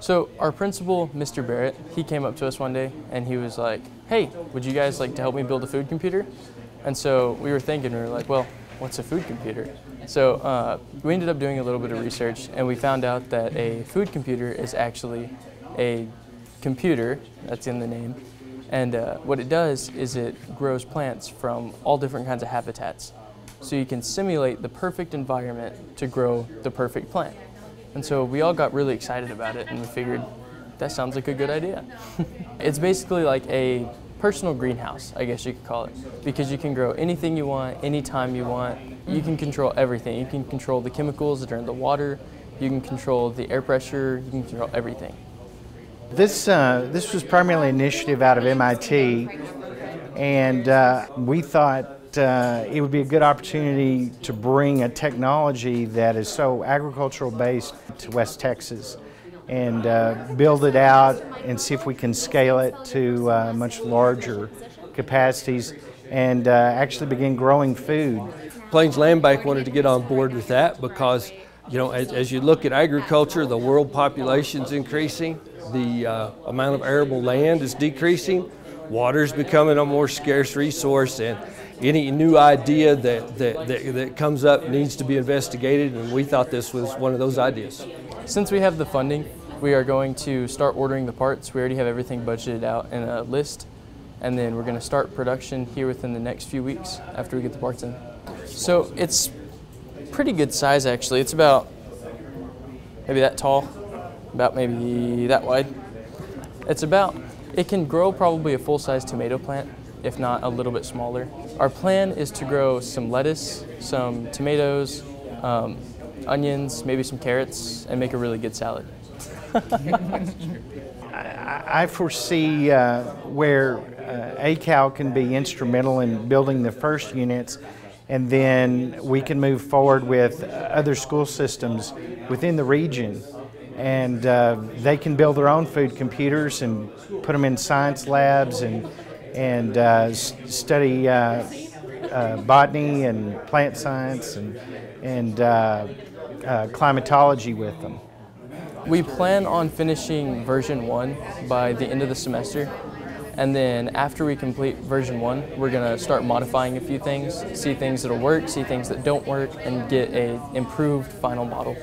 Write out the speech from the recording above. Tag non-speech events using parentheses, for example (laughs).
So our principal, Mr. Barrett, he came up to us one day and he was like, "Hey, would you guys like to help me build a food computer?" And so we were thinking, we were like, "Well, what's a food computer?" So uh, we ended up doing a little bit of research and we found out that a food computer is actually a computer that's in the name. And uh, what it does is it grows plants from all different kinds of habitats. So you can simulate the perfect environment to grow the perfect plant. And so we all got really excited about it and we figured that sounds like a good idea. (laughs) it's basically like a personal greenhouse, I guess you could call it, because you can grow anything you want, anytime you want. You can control everything. You can control the chemicals that are in the water, you can control the air pressure, you can control everything. This, uh, this was primarily an initiative out of MIT, and uh, we thought uh, it would be a good opportunity to bring a technology that is so agricultural based to West Texas and uh, build it out and see if we can scale it to uh, much larger capacities and uh, actually begin growing food. Plains Land Bank wanted to get on board with that because, you know, as, as you look at agriculture, the world population is increasing, the uh, amount of arable land is decreasing, water is becoming a more scarce resource, and any new idea that, that, that, that comes up needs to be investigated, and we thought this was one of those ideas. Since we have the funding, we are going to start ordering the parts. We already have everything budgeted out in a list, and then we're going to start production here within the next few weeks after we get the parts in. So it's pretty good size actually. It's about maybe that tall, about maybe that wide. It's about, it can grow probably a full-size tomato plant, if not a little bit smaller. Our plan is to grow some lettuce, some tomatoes, um, onions, maybe some carrots, and make a really good salad. (laughs) I, foresee uh, where uh, AACAL can be instrumental in building the first units, and then we can move forward with other school systems within the region. And uh, they can build their own food computers and put them in science labs and, and uh, study uh, uh, botany and plant science and, and climatology with them. We plan on finishing version one by the end of the semester. And then after we complete version one, we're gonna start modifying a few things, see things that'll work, see things that don't work, and get a improved final model.